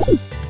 Música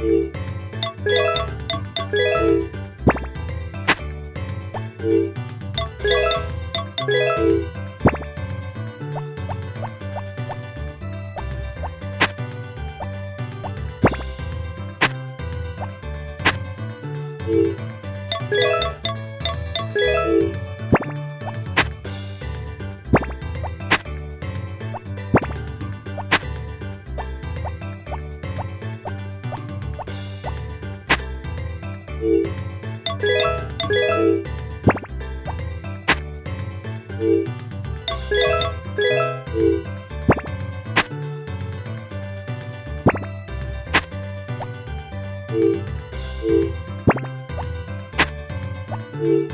Música Música